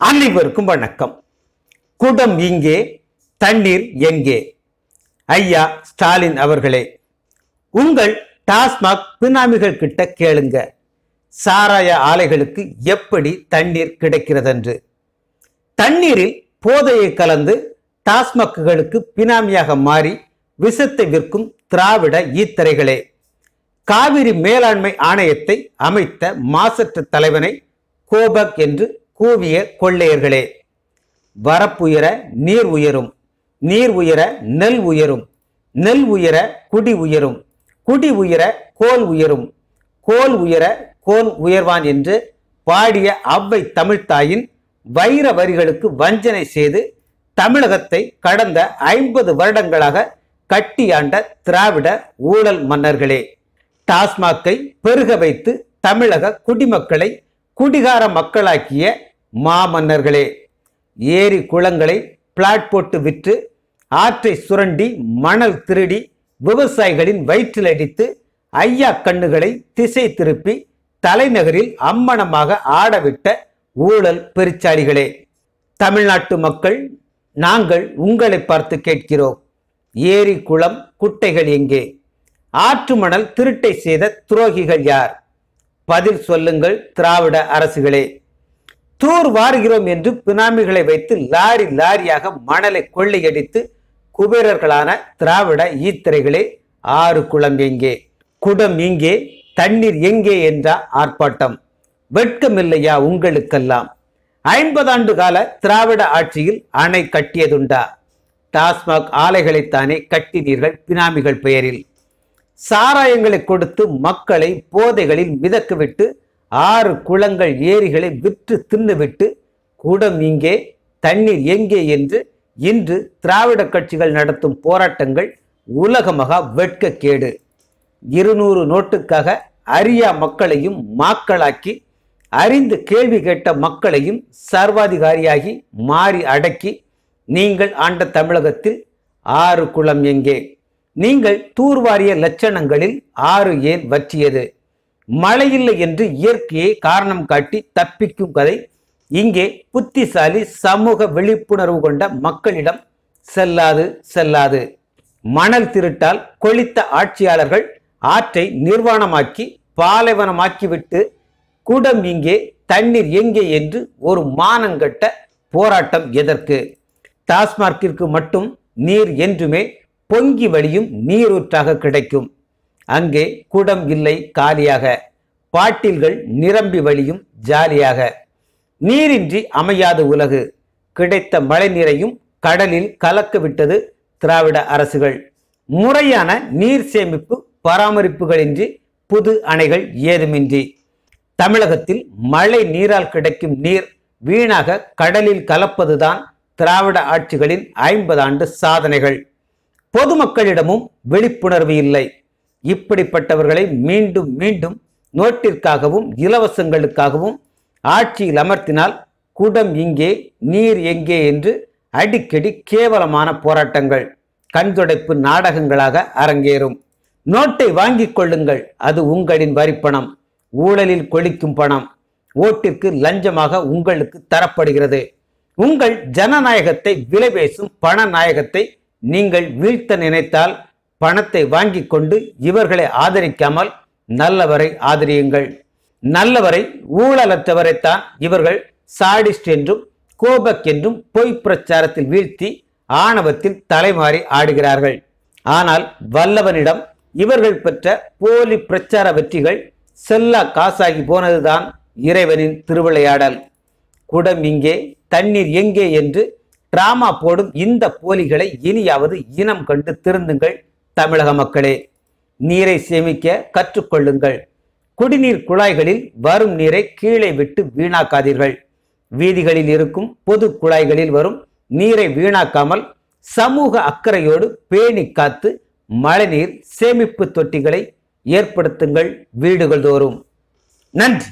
அனைவருக்கும் வணக்கம். குடம் இங்கே தண்ணீர் எங்கே? ஐயா ஸ்டாலின் அவர்களே உங்கள் டாஸ்மாக் பினாமிகள் கிட்ட கேளுங்க. சாராய ஆலைகளுக்கு எப்படி தண்ணீர் கிடைக்கிறதென்று. தண்ணீரில் போதையை கலந்து டாஸ்மாக்குகளுக்கு பினாமியாக மாறி விஷத்தை விற்கும் திராவிட ஈத்தரைகளே காவிரி மேலாண்மை ஆணையத்தை அமைத்த மாசற்ற தலைவனை கோபக் என்று கூவிய கொள்ளையர்களே வரப்புயர நீர் உயரும் நீர் உயர நெல் உயரும் நெல் உயர குடி உயரும் குடி உயர கோல் உயரும் கோல் உயர கோல் உயர்வான் என்று பாடிய அவ்வை தமிழ்த்தாயின் வைர வரிகளுக்கு வஞ்சனை செய்து தமிழகத்தை கடந்த ஐம்பது வருடங்களாக கட்டியாண்ட திராவிட ஊழல் மன்னர்களே டாஸ்மாக்கை பெருக வைத்து தமிழக குடிமக்களை குடிகார மக்களாக்கிய மாமன்னர்களே ஏரி குளங்களை பிளாட் போட்டு விற்று ஆற்றை சுரண்டி மணல் திருடி விவசாயிகளின் வயிற்றில் அடித்து ஐயா கண்ணுகளை திசை திருப்பி தலைநகரில் அம்மணமாக ஆடவிட்ட ஊழல் பெருச்சாளிகளே தமிழ்நாட்டு மக்கள் நாங்கள் உங்களை பார்த்து கேட்கிறோம். ஏரி குளம் குட்டைகள் எங்கே? ஆற்று மணல் திருட்டை செய்த துரோகிகள் யார்? பதில் சொல்லுங்கள் திராவிட அரசுகளே. தூர் வாருகிறோம் என்று பினாமிகளை வைத்து லாரி லாரியாக மணலை கொள்ளையடித்து குபேரர்களான திராவிட ஈத்திரைகளே ஆறு குளம் எங்கே? குடம் இங்கே தண்ணீர் எங்கே என்றா ஆர்ப்பாட்டம். வெட்கமில்லையா உங்களுக்கெல்லாம்? ஐம்பதாண்டு கால திராவிட ஆட்சியில் அணை கட்டியதுண்டா? டாஸ்மாக் ஆலைகளைத்தானே கட்டினீர்கள் பினாமிகள் பெயரில். சாராயங்களை கொடுத்து மக்களை போதைகளில் மிதக்குவிட்டு ஆறு குளங்கள் ஏரிகளை விற்று தின்னுவிட்டு குடம் இங்கே தண்ணீர் எங்கே என்று இன்று திராவிட கட்சிகள் நடத்தும் போராட்டங்கள் உலகமகா வெட்கக்கேடு. இருநூறு நோட்டுக்காக அறியா மக்களையும் மாக்களாக்கி அறிந்து கேள்வி கேட்ட மக்களையும் சர்வாதிகாரியாகி மாறி அடக்கி நீங்கள் ஆண்ட தமிழகத்தில் ஆறு குளம் எங்கே? நீங்கள் தூர்வாரிய லட்சணங்களில் ஆறு ஏன் வற்றியது? மழையில்லை என்று இயற்கையை காரணம் காட்டி தப்பிக்கும் கதை. இங்கே புத்திசாலி சமூக விழிப்புணர்வு கொண்ட மக்களிடம் செல்லாது செல்லாது. மணல் திருட்டால் கொளித்த ஆட்சியாளர்கள் ஆற்றை நிர்வாணமாக்கி பாலைவனமாக்கிவிட்டு குடம் இங்கே தண்ணீர் எங்கே என்று ஒரு மானங்கட்ட போராட்டம் எதற்கு? டாஸ்மார்க்கிற்கு மட்டும் நீர் என்றுமே பொங்கி வழியும் நீரூற்றாக கிடைக்கும். அங்கே குடம் இல்லை காலியாக. பாட்டில்கள் நிரம்பி வழியும் ஜாலியாக. நீரின்றி அமையாத உலகு. கிடைத்த மழை நீரையும் கடலில் கலக்க விட்டது திராவிட அரசுகள். முறையான நீர் சேமிப்பு பராமரிப்புகளின்றி புது அணைகள் ஏதுமின்றி. தமிழகத்தில் மழை நீரால் கிடைக்கும் நீர் வீணாக கடலில் கலப்பதுதான் திராவிட ஆட்சிகளின் ஐம்பது ஆண்டு சாதனைகள். பொதுமக்களிடமும் விழிப்புணர்வு இல்லை. இப்படிப்பட்டவர்களை மீண்டும் மீண்டும் நோட்டிற்காகவும் இலவசங்களுக்காகவும் ஆட்சியில் அமர்த்தினால் குடம் இங்கே நீர் எங்கே என்று அடிக்கடி கேவலமான போராட்டங்கள் கண்துடைப்பு நாடகங்களாக அரங்கேறும். நோட்டை வாங்கிக் கொள்ளுங்கள் அது உங்களின் வரிப்பணம். ஊழலில் கொளிக்கும் பணம். ஓட்டிற்கு லஞ்சமாக உங்களுக்கு தரப்படுகிறது. உங்கள் ஜனநாயகத்தை விலை பேசும் பண நாயகத்தை நீங்கள் வீழ்த்த நினைத்தால் பணத்தை வாங்கி கொண்டு இவர்களை ஆதரிக்காமல் நல்லவரை ஆதரியுங்கள். நல்லவரை ஊழலற்றவரைத்தான் இவர்கள் சாடிஸ்ட் என்றும் கோபக் என்றும் பொய் பிரச்சாரத்தில் வீழ்த்தி ஆணவத்தில் தலைமாறி ஆடுகிறார்கள். ஆனால் வல்லவனிடம் இவர்கள் பெற்ற போலி பிரச்சார வெற்றிகள் செல்லா காசாகி போனதுதான் இறைவனின் திருவிளையாடல். குடம் இங்கே தண்ணீர் எங்கே என்று டிராமா போடும் இந்த போலிகளை இனியாவது இனம் கண்டு திருந்துங்கள். தமிழக மக்களே நீரை சேமிக்க கற்றுக்கொள்ளுங்கள். குடிநீர் குழாய்களில் வரும் நீரை கீழே விட்டு வீணாக்காதீர்கள். வீதிகளில் இருக்கும் பொது குழாய்களில் வரும் நீரை வீணாக்காமல் சமூக அக்கறையோடு பேணி காத்து மழைநீர் சேமிப்பு தொட்டிகளை ஏற்படுத்துங்கள் வீடுகள் தோறும் நன்றி.